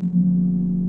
you